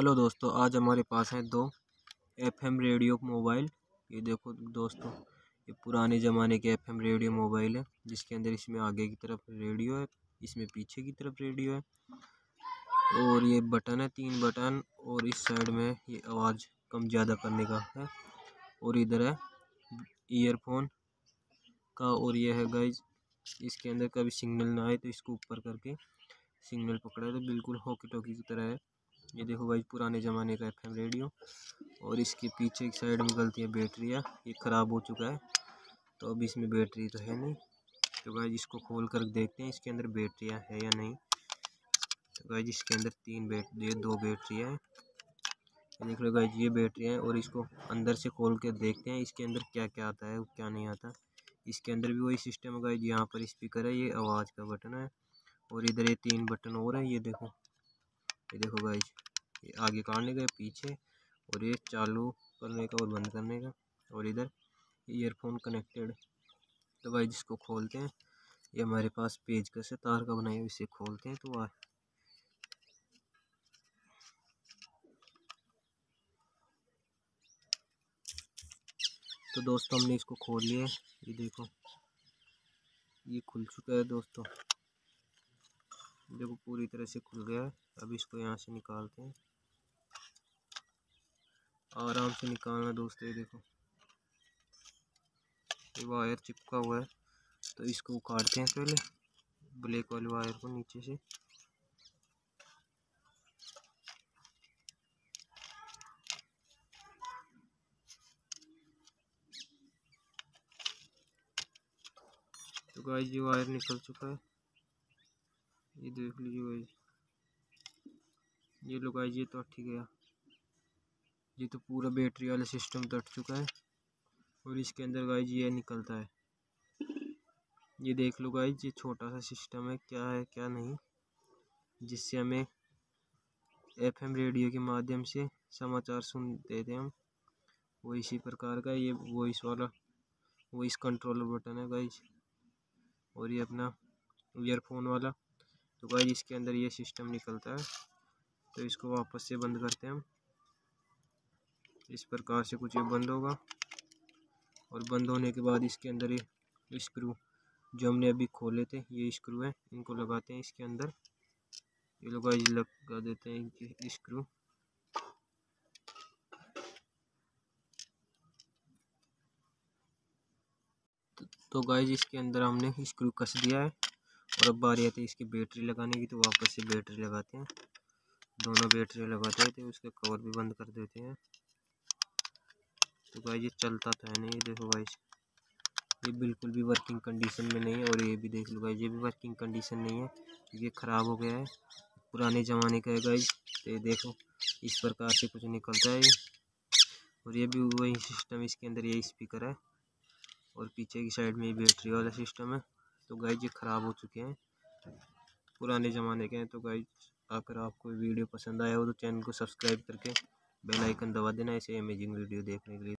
Hello दोस्तों, आज हमारे पास हैं दो एफएम रेडियो मोबाइल। ये देखो दोस्तों, ये पुराने ज़माने के एफएम रेडियो मोबाइल है, जिसके अंदर इसमें आगे की तरफ़ रेडियो है, इसमें पीछे की तरफ़ रेडियो है। और ये बटन है, तीन बटन, और इस साइड में ये आवाज़ कम ज़्यादा करने का है। और इधर है ईयरफोन का, और ये है गाइज़ इसके अंदर कभी सिग्नल ना आए तो इसको ऊपर करके सिग्नल पकड़ा है तो बिल्कुल हॉकी टॉकी की तरह है। ये देखो भाई पुराने ज़माने का एफएम रेडियो और इसके पीछे की साइड में गलती है, बैटरी है, ये ख़राब हो चुका है तो अब इसमें बैटरी तो है नहीं। तो भाई इसको खोल कर देखते हैं, इसके अंदर बैटरियाँ है या नहीं। तो भाई इसके अंदर तीन बैटरी दो बैटरी है। देख लो गाइज़ ये बैटरी है और इसको अंदर से खोल के देखते हैं, इसके अंदर क्या क्या आता है, क्या नहीं आता। इसके अंदर भी वही सिस्टम है गाइज़ यहाँ पर स्पीकर है, ये आवाज़ का बटन है और इधर ये तीन बटन और हैं, ये देखो। ये देखो भाई ये आगे काटने का, पीछे और ये चालू करने का और बंद करने का और इधर ईयरफोन कनेक्टेड तो भाई जिसको खोलते हैं, ये हमारे पास पेज कैसे तार का बनाया इसे खोलते हैं तो वह तो दोस्तों, हमने इसको खोल लिया ये देखो, ये खुल चुका है दोस्तों। देखो पूरी तरह से खुल गया है। अब इसको यहाँ से निकालते हैं। आराम से निकालना दोस्तों, ये देखो। ये वायर चिपका हुआ है तो इसको उखाड़ते हैं पहले। ब्लैक वाले वायर को नीचे से। तो गाइस, ये वायर निकल चुका है। ये देख लीजिए गाइस ये लो गाइस ये तो ठीक गया। ये तो पूरा बैटरी वाला सिस्टम तट चुका है और इसके अंदर गाइज़ ये निकलता है। ये देख लो गाइज़ ये छोटा सा सिस्टम है, क्या है, क्या नहीं। जिससे हमें एफएम रेडियो के माध्यम से समाचार सुनते थे हम। वो इसी प्रकार का ये वॉइस वाला वॉइस कंट्रोलर बटन है गाइज़ और ये अपना ईयरफोन वाला। तो गाइज़ इसके अंदर ये सिस्टम निकलता है। तो इसको वापस से बंद करते हैं हम। इस प्रकार से कुछ ये बंद होगा। और बंद होने के बाद इसके अंदर ये स्क्रू जो हमने अभी खोले थे, ये स्क्रू है। इनको लगाते हैं इसके अंदर। ये लोग गाइज़ लगा देते हैं स्क्रू तो गाइज़ इसके अंदर हमने स्क्रू कस दिया है। और अब बारी आती है इसकी बैटरी लगाने की तो वापस से बैटरी लगाते हैं। दोनों बैटरी लगाते हैं तो उसके कवर भी बंद कर देते हैं। तो भाई ये चलता तो है नहीं देखो भाई ये बिल्कुल भी वर्किंग कंडीशन में नहीं है, और ये भी देख लो भाई ये भी वर्किंग कंडीशन नहीं है। ये ख़राब हो गया है, पुराने ज़माने का है गाइज़ तो ये देखो, इस प्रकार से कुछ निकलता है और ये भी वही सिस्टम इसके अंदर यही स्पीकर है। और पीछे की साइड में ये बैटरी वाला सिस्टम है। तो गाइज़ ये ख़राब हो चुके हैं। पुराने ज़माने के हैं तो गाइज़ अगर आपको वीडियो पसंद आया हो तो चैनल को सब्सक्राइब करके बेल आइकन दबा देना, ऐसे अमेजिंग वीडियो देखने के लिए।